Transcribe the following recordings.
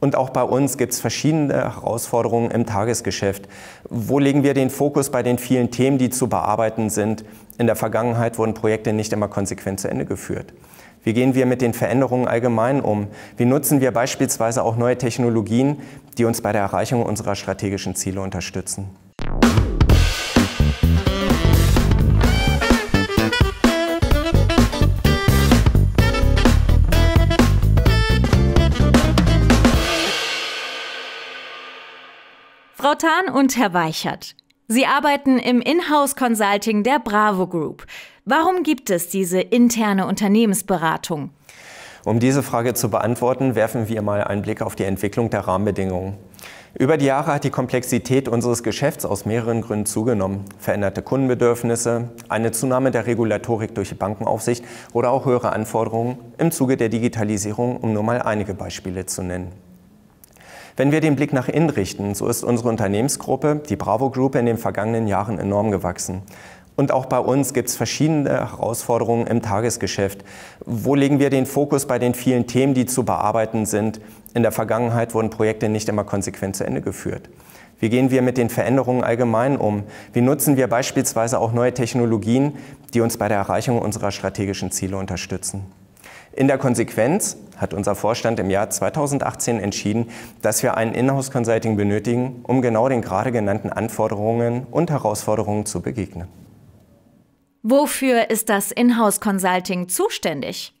Und auch bei uns gibt es verschiedene Herausforderungen im Tagesgeschäft. Wo legen wir den Fokus bei den vielen Themen, die zu bearbeiten sind? In der Vergangenheit wurden Projekte nicht immer konsequent zu Ende geführt. Wie gehen wir mit den Veränderungen allgemein um? Wie nutzen wir beispielsweise auch neue Technologien, die uns bei der Erreichung unserer strategischen Ziele unterstützen? Frau Thahn und Herr Weichert. Sie arbeiten im Inhouse-Consulting der Bravo Group. Warum gibt es diese interne Unternehmensberatung? Um diese Frage zu beantworten, werfen wir mal einen Blick auf die Entwicklung der Rahmenbedingungen. Über die Jahre hat die Komplexität unseres Geschäfts aus mehreren Gründen zugenommen. Veränderte Kundenbedürfnisse, eine Zunahme der Regulatorik durch die Bankenaufsicht oder auch höhere Anforderungen im Zuge der Digitalisierung, um nur mal einige Beispiele zu nennen. Wenn wir den Blick nach innen richten, so ist unsere Unternehmensgruppe, die Bravo Group, in den vergangenen Jahren enorm gewachsen. Und auch bei uns gibt es verschiedene Herausforderungen im Tagesgeschäft. Wo legen wir den Fokus bei den vielen Themen, die zu bearbeiten sind? In der Vergangenheit wurden Projekte nicht immer konsequent zu Ende geführt. Wie gehen wir mit den Veränderungen allgemein um? Wie nutzen wir beispielsweise auch neue Technologien, die uns bei der Erreichung unserer strategischen Ziele unterstützen? In der Konsequenz hat unser Vorstand im Jahr 2018 entschieden, dass wir ein Inhouse Consulting benötigen, um genau den gerade genannten Anforderungen und Herausforderungen zu begegnen. Wofür ist das Inhouse Consulting zuständig?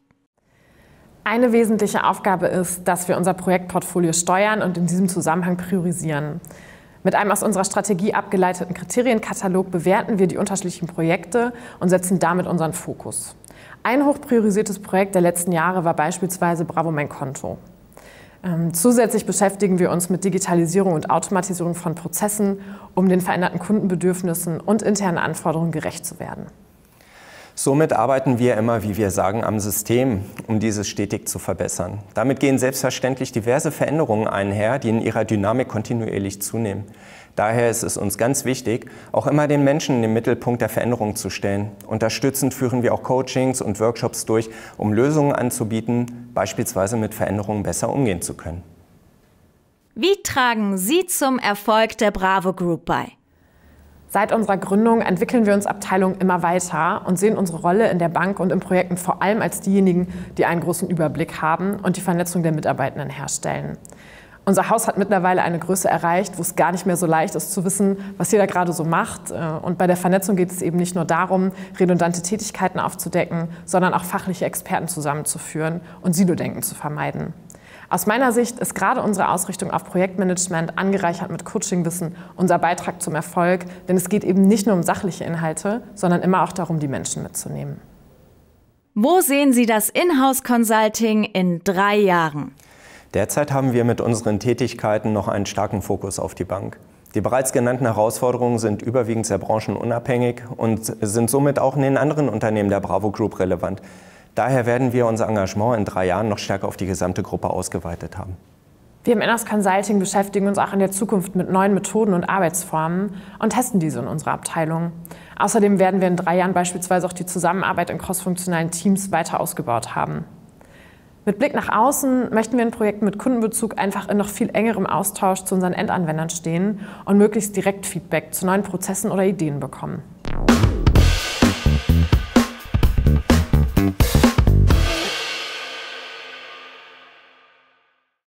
Eine wesentliche Aufgabe ist, dass wir unser Projektportfolio steuern und in diesem Zusammenhang priorisieren. Mit einem aus unserer Strategie abgeleiteten Kriterienkatalog bewerten wir die unterschiedlichen Projekte und setzen damit unseren Fokus. Ein hochpriorisiertes Projekt der letzten Jahre war beispielsweise Bravo Mein Konto. Ähm, zusätzlich beschäftigen wir uns mit Digitalisierung und Automatisierung von Prozessen, um den veränderten Kundenbedürfnissen und internen Anforderungen gerecht zu werden. Somit arbeiten wir immer, wie wir sagen, am System, um dieses stetig zu verbessern. Damit gehen selbstverständlich diverse Veränderungen einher, die in ihrer Dynamik kontinuierlich zunehmen. Daher ist es uns ganz wichtig, auch immer den Menschen in den Mittelpunkt der Veränderung zu stellen. Unterstützend führen wir auch Coachings und Workshops durch, um Lösungen anzubieten, beispielsweise mit Veränderungen besser umgehen zu können. Wie tragen Sie zum Erfolg der Bravo Group bei? Seit unserer Gründung entwickeln wir uns Abteilungen immer weiter und sehen unsere Rolle in der Bank und in Projekten vor allem als diejenigen, die einen großen Überblick haben und die Vernetzung der Mitarbeitenden herstellen. Unser Haus hat mittlerweile eine Größe erreicht, wo es gar nicht mehr so leicht ist zu wissen, was jeder gerade so macht. Und bei der Vernetzung geht es eben nicht nur darum, redundante Tätigkeiten aufzudecken, sondern auch fachliche Experten zusammenzuführen und Silo-Denken zu vermeiden. Aus meiner Sicht ist gerade unsere Ausrichtung auf Projektmanagement angereichert mit Coachingwissen unser Beitrag zum Erfolg, denn es geht eben nicht nur um sachliche Inhalte, sondern immer auch darum, die Menschen mitzunehmen. Wo sehen Sie das Inhouse Consulting in drei Jahren? Derzeit haben wir mit unseren Tätigkeiten noch einen starken Fokus auf die Bank. Die bereits genannten Herausforderungen sind überwiegend sehr branchenunabhängig und sind somit auch in den anderen Unternehmen der Bravo Group relevant. Daher werden wir unser Engagement in drei Jahren noch stärker auf die gesamte Gruppe ausgeweitet haben. Wir im Inhouse Consulting beschäftigen uns auch in der Zukunft mit neuen Methoden und Arbeitsformen und testen diese in unserer Abteilung. Außerdem werden wir in drei Jahren beispielsweise auch die Zusammenarbeit in crossfunktionalen Teams weiter ausgebaut haben. Mit Blick nach außen möchten wir in Projekten mit Kundenbezug einfach in noch viel engerem Austausch zu unseren Endanwendern stehen und möglichst direkt Feedback zu neuen Prozessen oder Ideen bekommen.